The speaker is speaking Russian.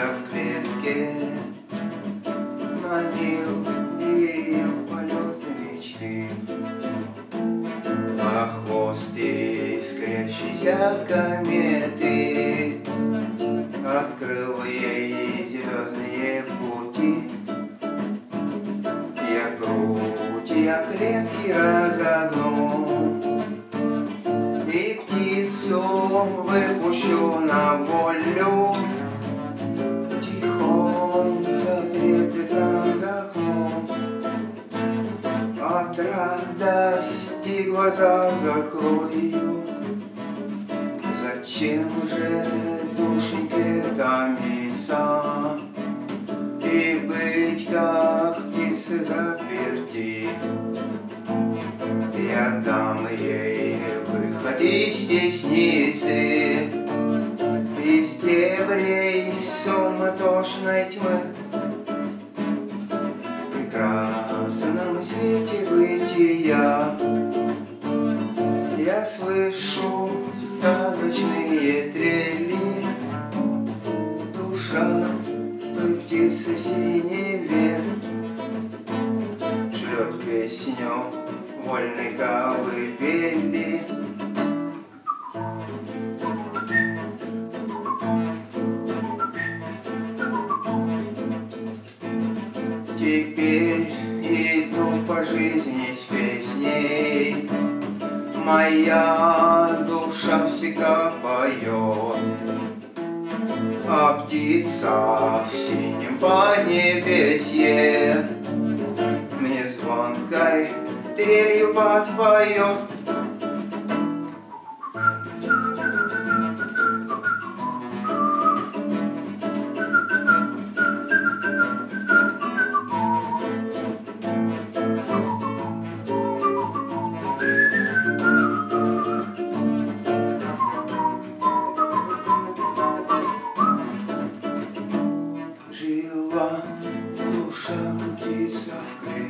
птица в клетке манил ее полет мечты. На хвосте искрящейся кометы открыл ей звездные пути. Я прутья клетки разогну и птицу выпущу на волю. Радости глаза закрою. Зачем же душеньке томиться И быть, как птицы заперти? Я дам ей выход из тесницы бытия Я слышу сказочные трели. Душа той птицы в синеве. Шлет песню вольной колыбели Теперь жизни с песней. Моя душа всегда поет А птица в синем поднебесье. Мне звонкой трелью подпоет of grace.